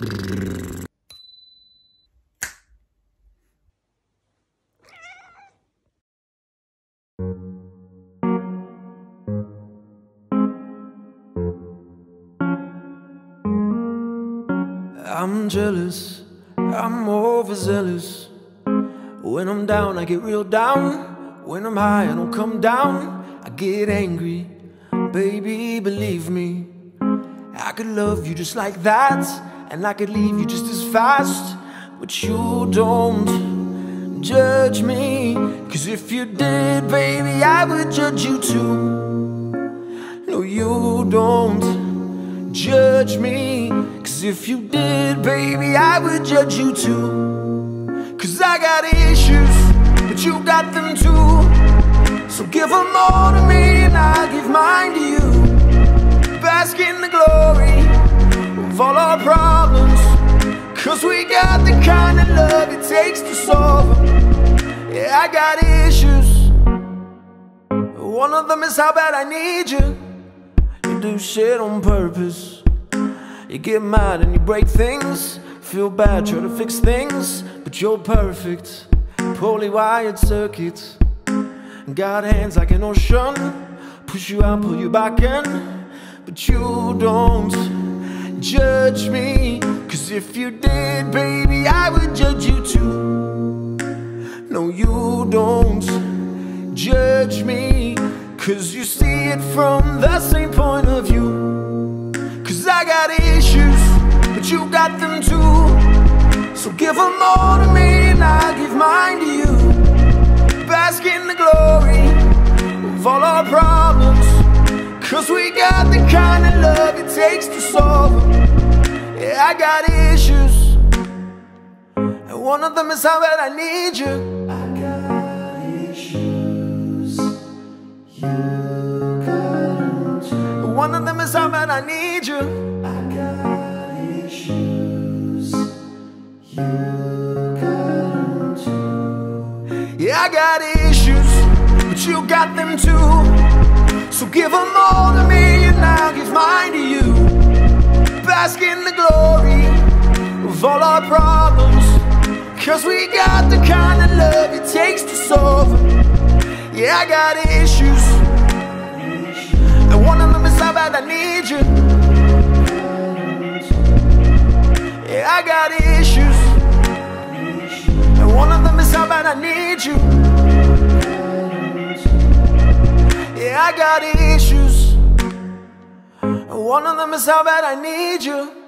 I'm jealous, I'm overzealous. When I'm down, I get real down. When I'm high, I don't come down. I get angry, baby, believe me. I could love you just like that, and I could leave you just as fast. But you don't judge me. Cause if you did, baby, I would judge you too. No, you don't judge me. Cause if you did, baby, I would judge you too. Cause I got issues, but you got them too. So give them all to me, and I'll give mine to you. Bask in the glory takes to solve them. Yeah, I got issues. One of them is how bad I need you. You do shit on purpose. You get mad and you break things. Feel bad, try to fix things. But you're perfect. Poorly wired circuit. Got hands like an ocean. Push you out, pull you back in. But you don't judge me. Cause if you did, baby, I would judge you too. No, you don't judge me. Cause you see it from the same point of view. Cause I got issues, but you got them too. So give them all to me, and I'll give mine to you. Bask in the glory of all our problems. Cause we got the kind of love it takes to solve. Yeah, I got issues. And one of them is how bad I need you. I got issues. You got them One of them is how bad I need you. I got issues. You got them Yeah, I got issues, but you got them too. So give them all to me, and I'll give mine to you. Bask in the glory of all our problems. Cause we got the kind of love it takes to solve. Yeah, I got issues. And one of them is how bad I need you. Yeah, I got issues. And one of them is how bad I need you. Yeah, I got issues. One of them is how bad I need you.